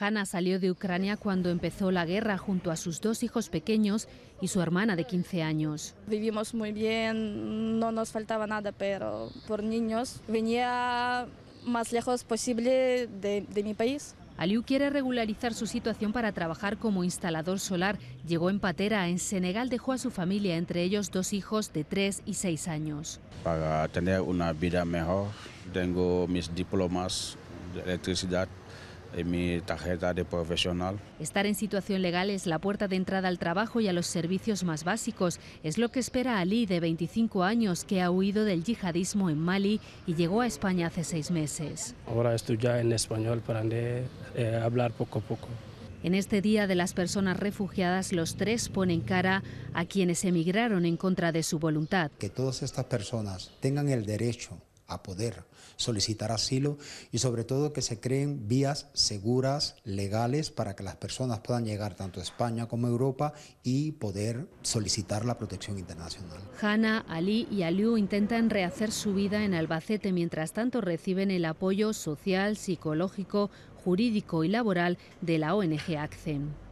Hanna salió de Ucrania cuando empezó la guerra junto a sus dos hijos pequeños y su hermana de 15 años. Vivimos muy bien, no nos faltaba nada, pero por niños venía más lejos posible de, de mi país. Aliu quiere regularizar su situación para trabajar como instalador solar. Llegó en patera. En Senegal dejó a su familia, entre ellos dos hijos de 3 y 6 años. Para tener una vida mejor, tengo mis diplomas de electricidad y mi tarjeta de profesional. Estar en situación legal es la puerta de entrada al trabajo y a los servicios más básicos. Es lo que espera Ali, de 25 años, que ha huido del yihadismo en Mali y llegó a España hace seis meses. Ahora estoy ya en español para eh, hablar poco a poco. En este Día de las Personas Refugiadas, los tres ponen cara a quienes emigraron en contra de su voluntad. Que todas estas personas tengan el derecho a poder solicitar asilo y sobre todo que se creen vías seguras, legales, para que las personas puedan llegar tanto a España como a Europa y poder solicitar la protección internacional. Hanna, Ali y Aliu intentan rehacer su vida en Albacete, mientras tanto reciben el apoyo social, psicológico, jurídico y laboral de la ONG ACCEN.